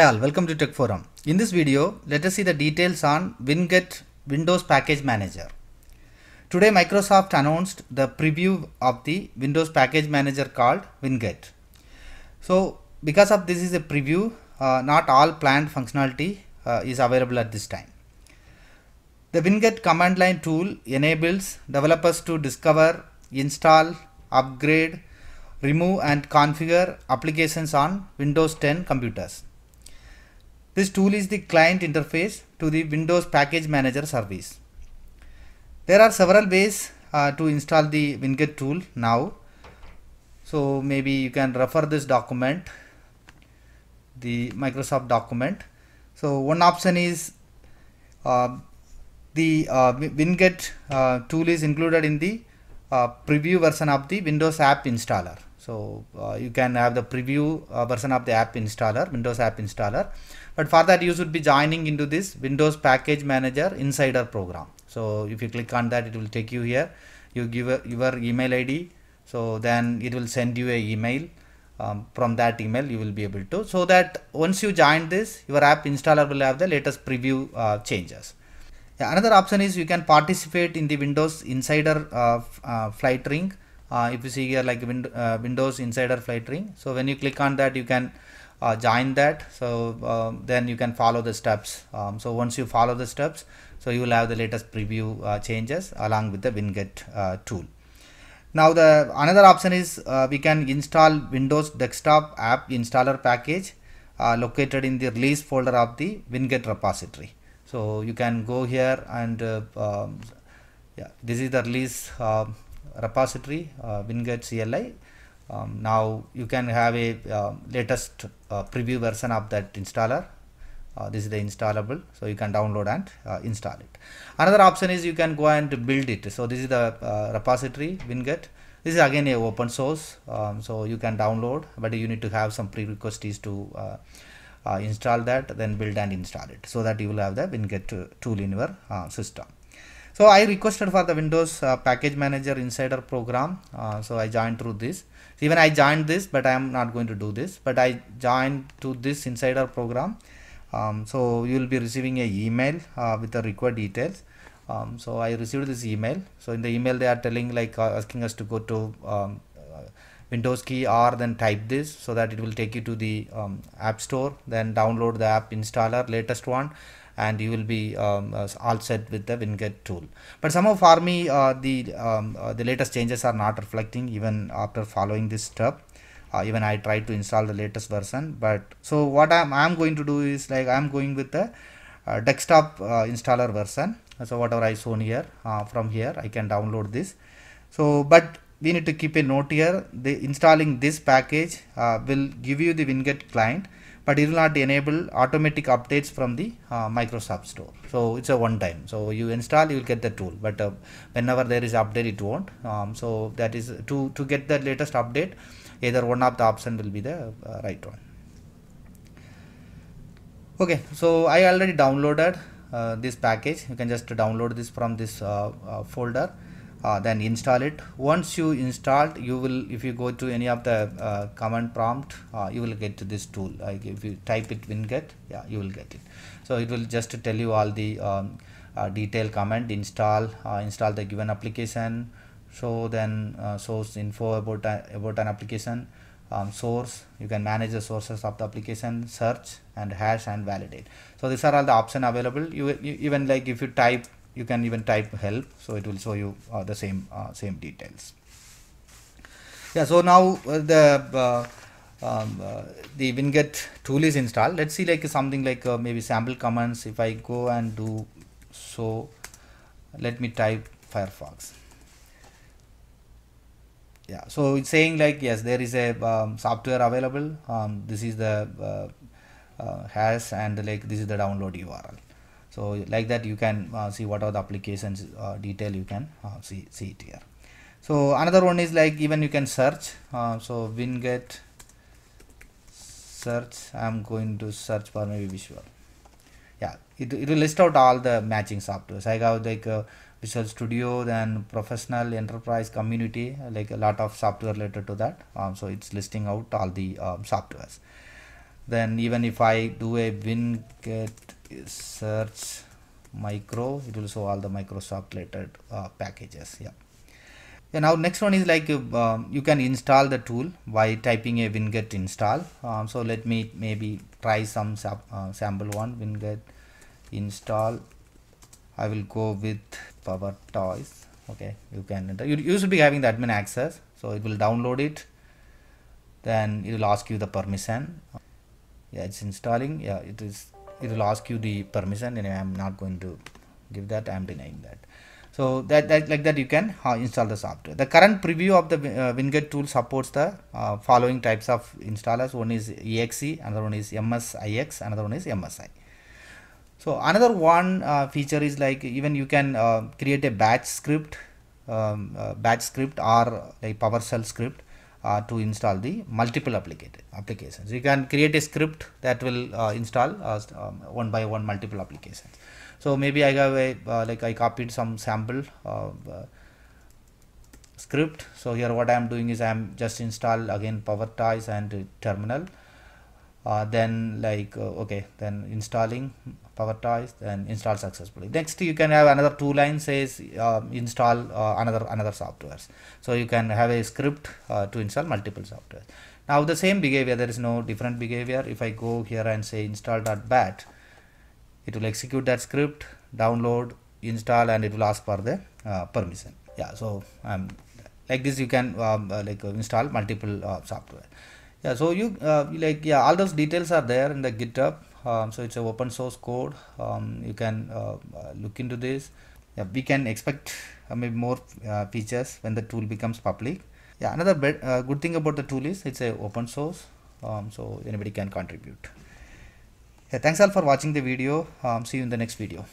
Hi all, welcome to Tech Forum. In this video, let us see the details on Winget Windows Package Manager. Today Microsoft announced the preview of the Windows Package Manager called Winget. So because of this is a preview, uh, not all planned functionality uh, is available at this time. The Winget command line tool enables developers to discover, install, upgrade, remove and configure applications on Windows 10 computers. This tool is the client interface to the Windows Package Manager service. There are several ways uh, to install the Winget tool now. So maybe you can refer this document, the Microsoft document. So one option is uh, the uh, Winget uh, tool is included in the uh, preview version of the Windows App Installer. So uh, you can have the preview uh, version of the app installer, Windows App Installer. But for that you should be joining into this Windows Package Manager Insider program. So if you click on that, it will take you here. You give a, your email ID. So then it will send you a email. Um, from that email you will be able to so that once you join this your app installer will have the latest preview uh, changes another option is you can participate in the windows insider uh, uh, flight ring uh, if you see here like win uh, windows insider flight ring so when you click on that you can uh, join that. So uh, then you can follow the steps. Um, so once you follow the steps so you will have the latest preview uh, changes along with the winget uh, tool. Now the another option is uh, we can install windows desktop app installer package located in the release folder of the winget repository. So you can go here and um, yeah this is the release repository uh, winget CLI um, now you can have a uh, latest uh, preview version of that installer. Uh, this is the installable so you can download and uh, install it. Another option is you can go and build it. So this is the uh, repository winget this is again a open source um, so you can download but you need to have some prerequisites to install that then build and install it so that you will have the winget tool in your system so I requested for the Windows uh, Package Manager Insider program. Uh, so I joined through this. So even I joined this, but I am not going to do this. But I joined to this Insider program. Um, so you will be receiving a email uh, with the required details. Um, so I received this email. So in the email they are telling like asking us to go to um, Windows key r then type this so that it will take you to the um, App Store. Then download the app installer latest one and you will be um, uh, all set with the Winget tool. But somehow for me, uh, the um, uh, the latest changes are not reflecting even after following this step. even I tried to install the latest version, but so what I'm I'm going to do is like I'm going with the desktop installer version. So whatever I shown here from here, I can download this. So but we need to keep a note here. The installing this package will give you the Winget client but it will not enable automatic updates from the uh, Microsoft store. So it's a one time. So you install, you will get the tool, but uh, whenever there is update, it won't. Um, so that is to to get the latest update, either one of the option will be the uh, right one. Okay, so I already downloaded this package. You can just download this from this folder. Uh, then install it. Once you installed you will if you go to any of the uh, command prompt uh, you will get to this tool. Like if you type it winget yeah you will get it. So it will just tell you all the um, detail command install install the given application so then source info about about an application um, source. You can manage the sources of the application search and hash and validate. So these are all the option available. You, you even like if you type you can even type help so it will show you uh, the same uh, same details. Yeah so now uh, the um, the winget tool is installed. Let's see like something like maybe sample commands. If i go and do so let me type firefox. Yeah so it's saying like yes there is a um, software available. Um, this is the uh, uh, hash and like this is the download url so like that you can uh, see what are the applications uh, detail you can uh, see see it here. So another one is like even you can search so winget search. I'm going to search for maybe visual. Yeah it, it will list out all the matching softwares. I have like uh, visual studio then professional enterprise community like a lot of software related to that. Um, so it's listing out all the um, softwares then even if I do a winget search micro it will show all the Microsoft related uh, packages yeah. Now next one is like um, you can install the tool by typing a winget install. Um, so let me maybe try some uh, sample one winget install. I will go with power toys. Okay you can enter. You, you should be having the admin access so it will download it. Then it will ask you the permission yeah it's installing. Yeah it is it will ask you the permission and I'm not going to give that I'm denying that. So that, that like that you can uh, install the software. The current preview of the uh, winget tool supports the uh, following types of installers. One is exe another one is msix another one is msi so another one uh, feature is like even you can uh, create a batch script um, uh, batch script or like PowerShell script uh, to install the multiple applications. You can create a script that will uh, install uh, um, one by one multiple applications. So maybe I have a uh, like I copied some sample uh, script. So here what I am doing is I am just install again PowerToys and terminal. Then like okay then installing power toys then install successfully. Next you can have another two lines says uh, install uh, another another softwares. So you can have a script uh, to install multiple software now the same behavior there is no different behavior. If I go here and say install.bat it will execute that script download install and it will ask for the uh, permission. Yeah so um, like this you can um, uh, like uh, install multiple software yeah so you like yeah all those details are there in the github. Um, so it's a open source code. Um, you can uh, uh, look into this. Yeah, we can expect uh, maybe more uh, features when the tool becomes public. Yeah another uh, good thing about the tool is it's a open source. Um, so anybody can contribute. Yeah thanks all for watching the video. Um, see you in the next video